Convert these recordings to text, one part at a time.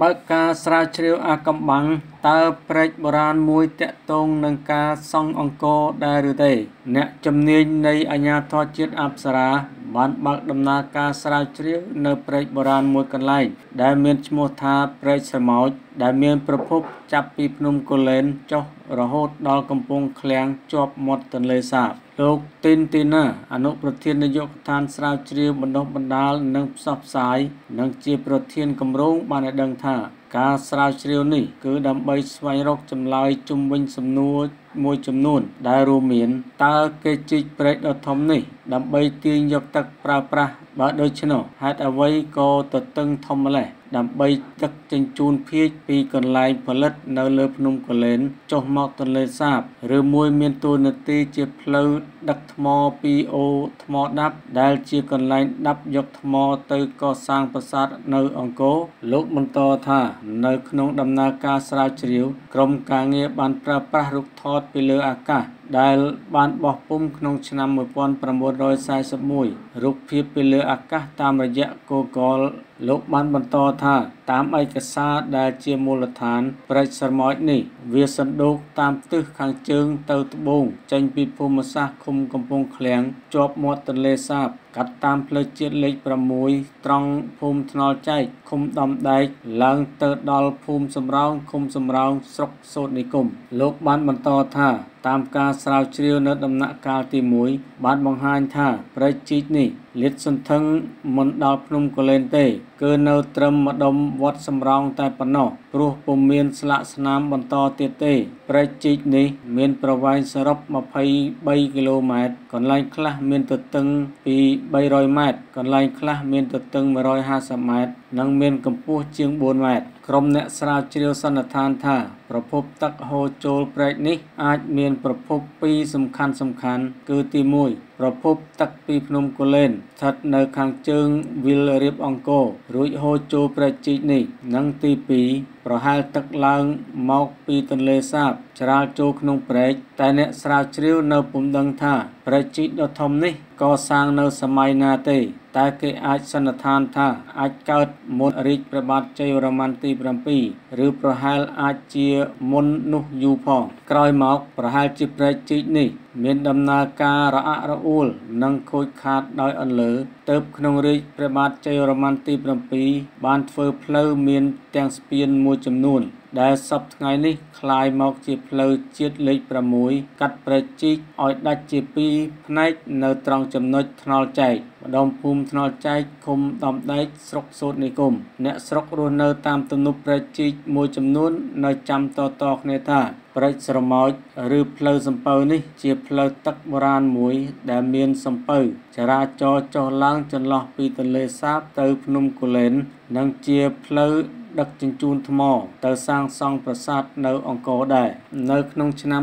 បើកការស្រាវជ្រាវអាកំបាំង តើព្រែកបុរាណមួយតាក់ទងនឹងការសង់អង្គរដែរឬទេ អ្នកជំនាញនៃអាជ្ញាធរជាតិអប្សរាបានបើកដំណើរការស្រាវជ្រាវនៅព្រែកបុរាណមួយកន្លែង ដែលមានឈ្មោះថាព្រែកស្រមោចដែលមានប្រភពចាប់ពីភ្នំកូលែនចុះរហូតដល់កំពង់ឃ្លាំងជាប់មាត់ទន្លេសាបលោកទីនទីណាអនុប្រធាននាយកដ្ឋានស្រាវជ្រាវបណ្ដុះបណ្ដាលនិងផ្សព្វផ្សាយនិងជាប្រធានគម្រោងបានឲ្យដឹងថា ការស្រាវជ្រាវនេះគឺដើម្បីស្វែងរកចម្លើយជុំវិញសំណួរមួយចំនួន ដែលរួមមានតើគេជីកព្រែកដ៏ធំនេះ ដើម្បីទាញយកទឹកប្រើប្រាស់បើដូច្នោះហេតុអ្វីក៏ទទឹងធំម្ល៉េះ ដើម្បីទឹកជញ្ជូនភាជពីកន្លែងផលិតនៅលើភ្នំកលែនចុះមកទន្លេសាបឬមួយមានតួនាទីជាផ្លូវដឹកថ្មពីអូថ្មដាប់ដែលជាកន្លែងដាប់យកថ្មទៅកសាងប្រាសាទនៅអង្គរលោកបន្តថានៅក្នុងដំណើរការស្រាវជ្រាវ ក្រុមការងារបានប្រើប្រាស់រូបថតពីលើអាកាស ដែលបានបោះពុំក្នុងឆ្នាំ1941រូបភាពពីលើអាកាសតាមរយៈ Google លោកបានបន្តថាតាមឯកសារដែលជាមូលដ្ឋានព្រែកស្រមោចនេះ វាសណ្ដូកតាមទិសខាងជើងទៅត្បូងចេញពីភូមិសាស្ត្រឃុំកំពង់ឃ្លាំងជាប់មាត់ទន្លេសាប កាត់តាមផ្លូវជាតិលេខ6ត្រង់ភូមិថ្នល់ចែកឃុំដំដែកឡើងទៅដល់ភូមិសំរោងឃុំសំរោងស្រុកសូត្រនិគមលោកបានបន្តថា តាមការស្រាវជ្រាវនៅដំណាក់កាលទី1បានបង្ហាញថាប្រៃជីកនេះលាតសន្ធឹងមិនដល់ភ្នំកលែនទេ គឺនៅត្រឹមម្ដុំវត្តសំរោងតែប៉ុណ្ណោះព្រោះពុំមានស្លាកស្នាមបន្តទៀតទេព្រែកជីកនេះមានប្រវែងសរុប23គីឡូម៉ែត្រកន្លែងខ្លះមានទទឹងពី300ម៉ែត្រកន្លែងខ្លះមានទទឹង150ម៉ែត្រនិងមានកម្ពស់ជាង4ម៉ែត្រក្រុមអ្នកស្រាវជ្រាវសន្និដ្ឋានថា ប្រភពទឹកហូរចូលព្រែកនេះអាចមានប្រភពពីរសំខាន់សំខាន់គឺទី1 ប្រភពទឹកពីភ្នំកូលែនស្ថិតនៅខាងជើងវិលរៀបអង្គររួចហូរចូលព្រែកជីកនេះ និងទី2ប្រហែលទឹកឡើងមកពីទន្លេសាបច្រាលចូលក្នុងព្រែកតែអ្នកស្រាវជ្រាវនៅពុំដឹងថាព្រែកជីកដ៏ធំនេះកសាងនៅសម័យណាទេ តែគេអាចសន្និដ្ឋានថាអាចកើតមុនរាជព្រះបាទជ័យវរ្ម័នទី7ឬប្រហែលអាចជាមុននោះយូរផង ក្រោយមក ប្រហែលជាព្រែកជីកនេះ មានដំណើរការរអាក់រអួលនិងខូចខាតដោយអន្លើទៅក្នុងរាជព្រះបាទជ័យវរ្ម័នទី7បានធ្វើផ្លូវមានទាំងស្ពានមួយចំនួន ដែលសពថ្ងៃនេះคล้ายមកជាផ្លូវជាតិលេខ6កាត់ប្រជីកឲ្យដាច់ជាពីរផ្នែកនៅត្រង់ចំណុចថ្នល់ចែកម្ដុំភូមិថ្នល់ចែកឃុំដំដែកស្រុកសូត្រនិគមអ្នកស្រុករស់នៅតាមទំនប់ប្រជីកមួយចំនួននៅចាំតតគ្នាថាព្រែកស្រមោចឬផ្លូវសំពៅនេះជាផ្លូវទឹកបុរាណមួយដែលមានសំពៅចរាចរចុះឡើងចន្លោះពីទន្លេសាបទៅភ្នំគូលែននិងជាផ្លូវ ដឹកជញ្ជូនថ្ម ទៅសាងសង់ប្រាសាទនៅអង្គរដែរនៅក្នុងឆ្នាំ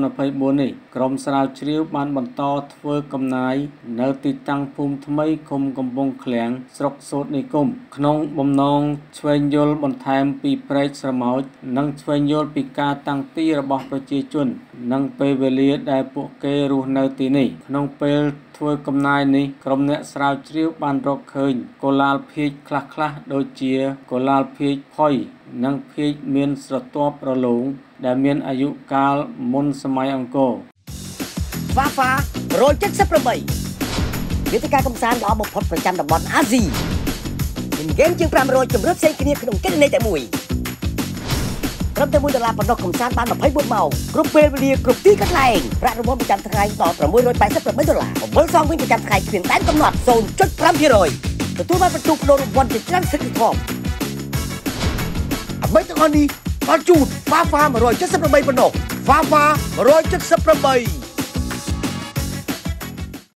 2024នេះក្រុមស្រាវជ្រាវបានបន្តធ្វើកំណាយនៅទីតាំងភូមិថ្មីឃុំកំពង់ឃ្លាំងស្រុកសូត្រនិគមក្នុងបំណងស្វែងយល់បន្ថែមពីព្រែកស្រមោចនិងស្វែងយល់ពីការតាំងទីរបស់ប្រជាជន និងពេលវេលាដែលពួកគេរស់នៅទីនេះ ក្នុងពេលធ្វើកំណាយនេះក្រុមអ្នកស្រាវជ្រាវបានរកឃើញកូឡាលភាជខ្លះៗដូចជាកូឡាលភាជផុយនិងភាជមានស្រទាប់រលោងដែលមានអាយុកាលមុនសម័យអង្គរ Fafa 178វេទិកាកំសាន្តល្អបំផុតប្រចាំតំបន់អាស៊ីមានហ្គេមជាង500ជម្រើសផ្សេងគ្នាក្នុងគណនីតែមួយ ត្រឹមតែ1ដុល្លារប៉ុណ្ណោះកំសាន្តបាន24ម៉ោងគ្រប់ពេលវេលាគ្រប់ទីកន្លែងប្រាក់រង្វាន់ប្រចាំថ្ងៃដល់688ដុល្លារអំបិលសងវិញប្រចាំថ្ងៃគ្មានដែនកំណត់0.5%ទទួលបានបន្ទុកផ្ដោរង្វាន់ជាច្រើនសិទ្ធិធំអ្វីទាំងអស់នេះបានជូន Fafa 178ប៉ុណ្ណោះ Fafa 178